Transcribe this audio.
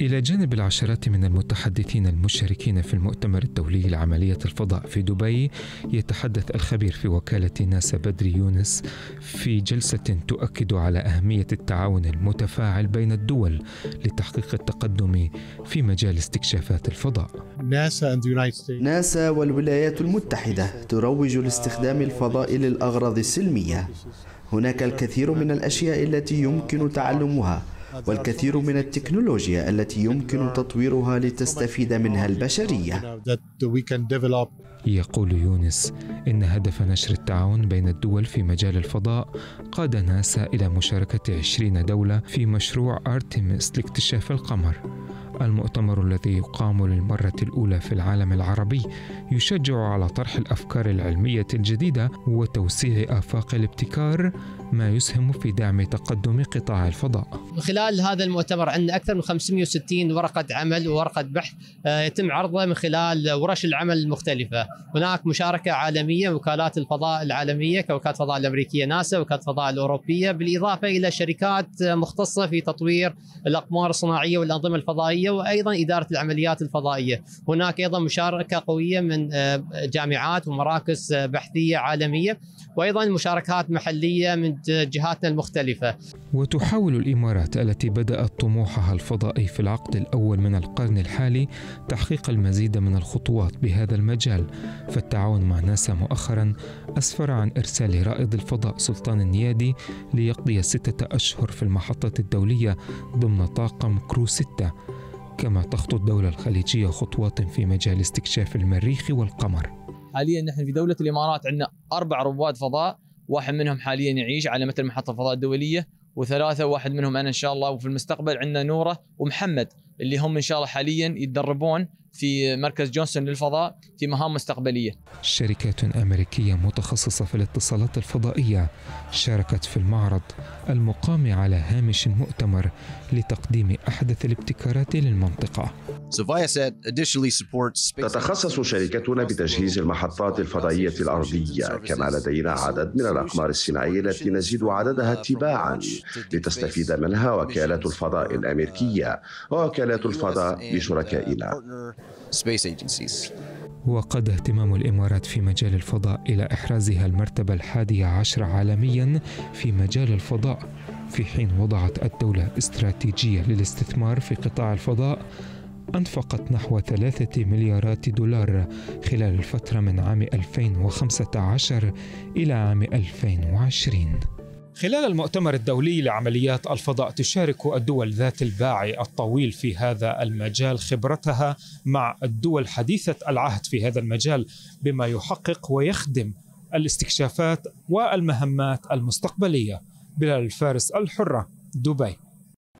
إلى جانب العشرات من المتحدثين المشاركين في المؤتمر الدولي لعملية الفضاء في دبي يتحدث الخبير في وكالة ناسا بدري يونس في جلسة تؤكد على أهمية التعاون المتفاعل بين الدول لتحقيق التقدم في مجال استكشافات الفضاء. ناسا والولايات المتحدة تروج لاستخدام الفضاء للأغراض السلمية. هناك الكثير من الأشياء التي يمكن تعلمها والكثير من التكنولوجيا التي يمكن تطويرها لتستفيد منها البشرية. يقول يونس إن هدف نشر التعاون بين الدول في مجال الفضاء قاد ناسا إلى مشاركة 20 دولة في مشروع أرتيمس لاكتشاف القمر. المؤتمر الذي يقام للمرة الأولى في العالم العربي يشجع على طرح الأفكار العلمية الجديدة وتوسيع آفاق الابتكار ما يسهم في دعم تقدم قطاع الفضاء. من خلال هذا المؤتمر عندنا أكثر من 560 ورقة عمل وورقة بحث آه، يتم عرضها من خلال ورش العمل المختلفة، هناك مشاركة عالمية وكالات الفضاء العالمية كوكاله الفضاء الأمريكية ناسا، وكاله الفضاء الأوروبية بالإضافة إلى شركات مختصة في تطوير الأقمار الصناعية والأنظمة الفضائيه وأيضا إدارة العمليات الفضائية، هناك أيضا مشاركة قوية من آه، جامعات ومراكز بحثية عالمية وأيضا مشاركات محلية من جهاتنا المختلفة. وتحاول الإمارات التي بدأت طموحها الفضائي في العقد الأول من القرن الحالي تحقيق المزيد من الخطوات بهذا المجال، فالتعاون مع ناسا مؤخرا أسفر عن إرسال رائد الفضاء سلطان النيادي ليقضي ستة أشهر في المحطة الدولية ضمن طاقم كرو 6 كما تخطو الدولة الخليجية خطوات في مجال استكشاف المريخ والقمر. حاليا نحن في دولة الإمارات عندنا أربع رواد فضاء واحد منهم حاليا يعيش على مثل محطة الفضاء الدولية وثلاثة واحد منهم أنا إن شاء الله وفي المستقبل عندنا نورة ومحمد اللي هم إن شاء الله حاليا يتدربون في مركز جونسون للفضاء في مهام مستقبلية. شركات أمريكية متخصصة في الاتصالات الفضائية شاركت في المعرض المقام على هامش المؤتمر لتقديم أحدث الابتكارات للمنطقة. تتخصص شركتنا بتجهيز المحطات الفضائية الأرضية. كما لدينا عدد من الأقمار الصناعية التي نزيد عددها تباعا لتستفيد منها وكالة الفضاء الأمريكية ووكالات الفضاء لشركائنا. وقاد اهتمام الإمارات في مجال الفضاء إلى إحرازها المرتبة الحادية عشر عالميا في مجال الفضاء في حين وضعت الدولة استراتيجية للاستثمار في قطاع الفضاء أنفقت نحو ثلاثة مليارات دولار خلال الفترة من عام 2015 إلى عام 2020 خلال المؤتمر الدولي لعمليات الفضاء تشارك الدول ذات الباع الطويل في هذا المجال خبرتها مع الدول حديثة العهد في هذا المجال بما يحقق ويخدم الاستكشافات والمهمات المستقبلية. بلال الفارس الحرة دبي.